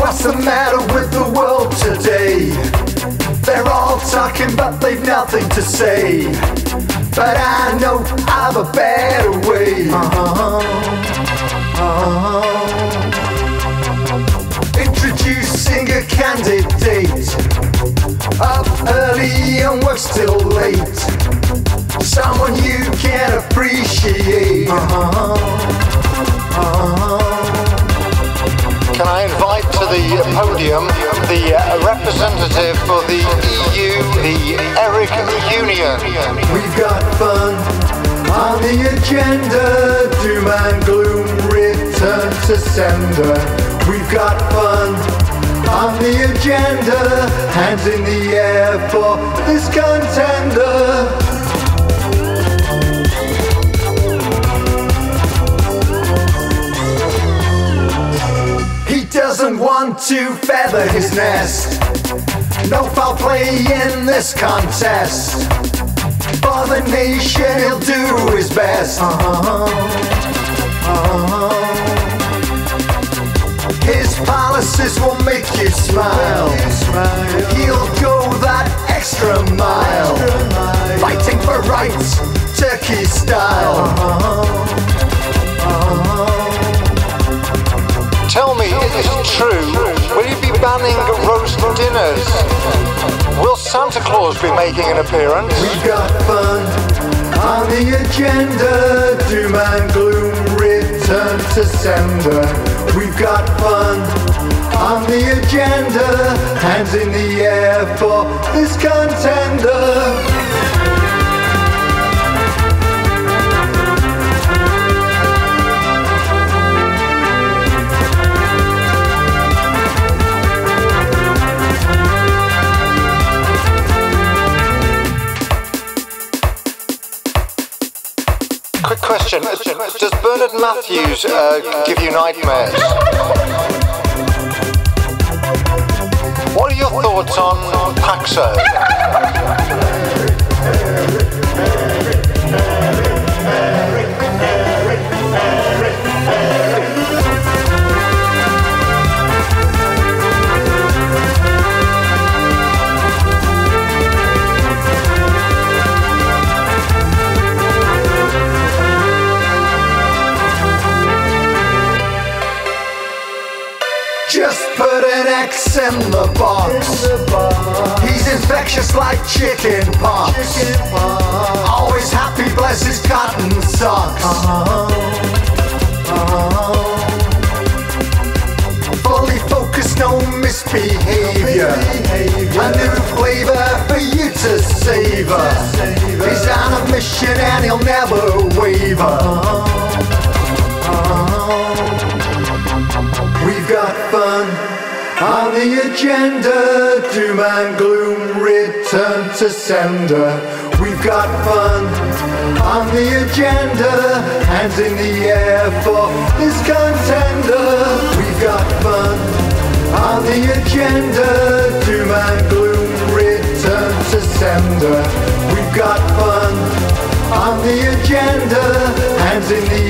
What's the matter with the world today? They're all talking, but they've nothing to say. But I know I've a better way. Uh-huh. Uh-huh. Introducing a candidate. Up early and works till late. Someone you can appreciate. Uh-huh. Uh-huh. Can I invite to the podium the uh, representative for the EU, the Eric Union? We've got fun on the agenda. Doom and gloom, return to sender. We've got fun on the agenda. Hands in the air for this contender. Doesn't want to feather his nest. No foul play in this contest. For the nation, he'll do his best. Uh-huh. Uh-huh. His policies will make you smile. He'll go that extra mile. Tell me, is it true? Will you be banning roast dinners? Will Santa Claus be making an appearance? We've got fun on the agenda. Doom and gloom, return to sender. We've got fun on the agenda. Hands in the air for this contender. Question. Does Bernard Matthews uh, give you nightmares? What are your thoughts on Paxo? Just put an X in the box. He's infectious like chicken pox. Always happy, bless his cotton socks. Uh-huh. Uh-huh. Fully focused, no misbehavior. A new flavor for you to savor. He's on a mission and he'll never waver. We've got fun on the agenda. Doom and gloom, return to sender. We've got fun on the agenda. Hands in the air for this contender. We've got fun on the agenda. Doom and gloom, return to sender. We've got fun on the agenda. Hands in the